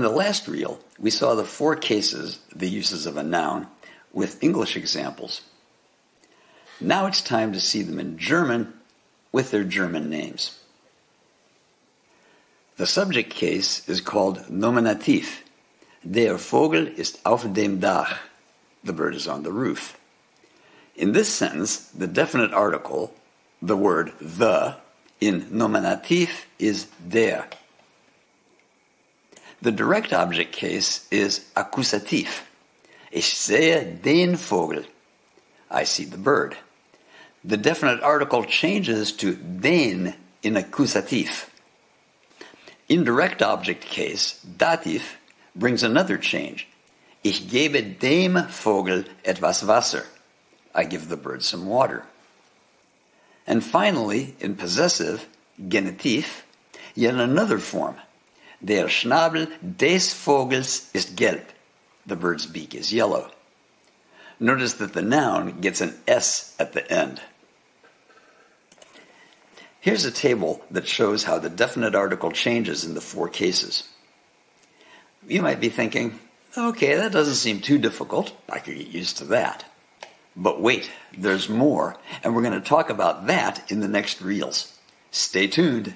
In the last reel, we saw the four cases, the uses of a noun, with English examples. Now it's time to see them in German with their German names. The subject case is called Nominativ. Der Vogel ist auf dem Dach. The bird is on the roof. In this sentence, the definite article, the word the, in nominativ is der. The direct object case is Akkusativ. Ich sehe den Vogel. I see the bird. The definite article changes to den in Akkusativ. Indirect object case, Dativ, brings another change. Ich gebe dem Vogel etwas Wasser. I give the bird some water. And finally, in possessive, Genitiv, yet another form. Der Schnabel des Vogels ist gelb. The bird's beak is yellow. Notice that the noun gets an S at the end. Here's a table that shows how the definite article changes in the four cases. You might be thinking, okay, that doesn't seem too difficult. I could get used to that. But wait, there's more, and we're going to talk about that in the next reels. Stay tuned.